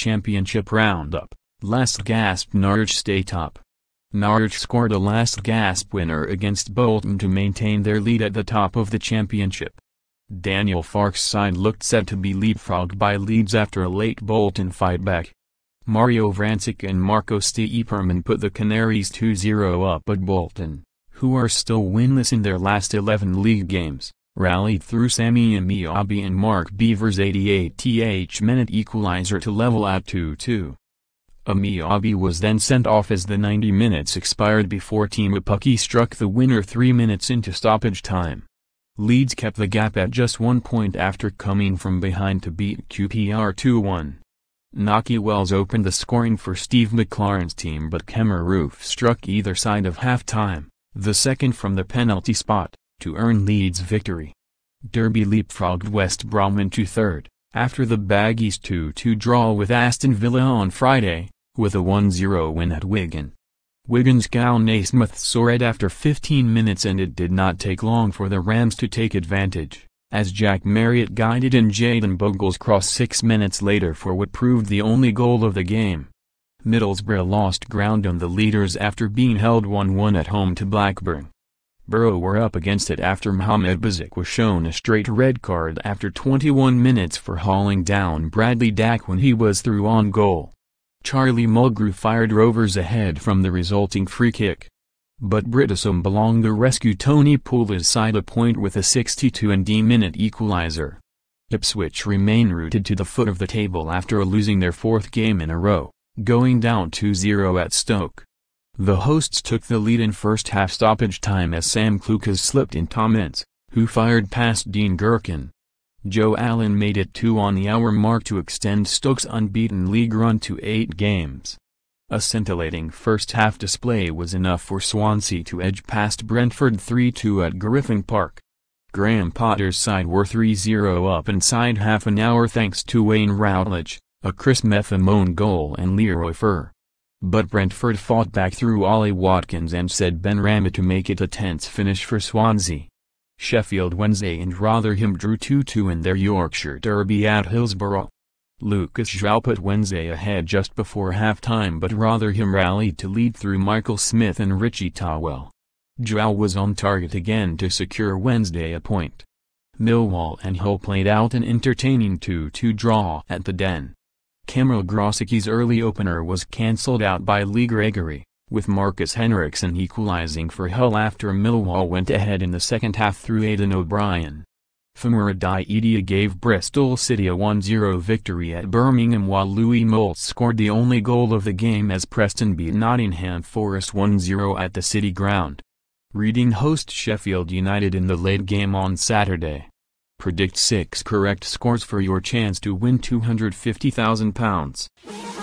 Championship Roundup, last gasp Norwich stay top. Norwich scored a last gasp winner against Bolton to maintain their lead at the top of the championship. Daniel Farke's side looked set to be leapfrogged by Leeds after a late Bolton fightback. Mario Vrancic and Marco Stiepermann put the Canaries 2-0 up but Bolton, who are still winless in their last 11 league games, rallied through Sammy Ameobi and Mark Beevers' 88th minute equalizer to level at 2-2. Ameobi was then sent off as the 90 minutes expired before Teemu Pukki struck the winner three minutes into stoppage time. Leeds kept the gap at just one point after coming from behind to beat QPR 2-1. Nahki Wells opened the scoring for Steve McClaren's team but Kemar Roofe struck either side of half-time, the second from the penalty spot, to earn Leeds' victory. Derby leapfrogged West Brom into third, after the Baggies 2-2 draw with Aston Villa on Friday, with a 1-0 win at Wigan. Wigan's Kal Naismith soared after 15 minutes and it did not take long for the Rams to take advantage, as Jack Marriott guided in Jayden Bogle's cross six minutes later for what proved the only goal of the game. Middlesbrough lost ground on the leaders after being held 1-1 at home to Blackburn. Boro were up against it after Muhamed Besic was shown a straight red card after 21 minutes for hauling down Bradley Dack when he was through on goal. Charlie Mulgrew fired Rovers ahead from the resulting free kick. But Britt Assombalonga rescue Tony Pulis side a point with a 62 and D-minute equalizer. Ipswich remain rooted to the foot of the table after losing their fourth game in a row, going down 2-0 at Stoke. The hosts took the lead in first half stoppage time as Sam Clucas slipped in Tom Ince, who fired past Dean Gerken. Joe Allen made it two on the hour mark to extend Stoke's unbeaten league run to eight games. A scintillating first-half display was enough for Swansea to edge past Brentford 3-2 at Griffin Park. Graham Potter's side were 3-0 up inside half an hour thanks to Wayne Routledge, a Chris Mepham own goal and Leroy Fer. But Brentford fought back through Ollie Watkins and Said Benrahma to make it a tense finish for Swansea. Sheffield Wednesday and Rotherham drew 2-2 in their Yorkshire derby at Hillsborough. Lucas João put Wednesday ahead just before half-time but Rotherham rallied to lead through Michael Smith and Richie Towell. João was on target again to secure Wednesday a point. Millwall and Hull played out an entertaining 2-2 draw at the Den. Kamil Grosicki's early opener was cancelled out by Lee Gregory, with Markus Henriksen equalizing for Hull after Millwall went ahead in the second half through Aiden O'Brien. Famara Diedhiou gave Bristol City a 1-0 victory at Birmingham while Louis Moults scored the only goal of the game as Preston beat Nottingham Forest 1-0 at the City Ground. Reading host Sheffield United in the late game on Saturday. Predict 6 correct scores for your chance to win £250,000.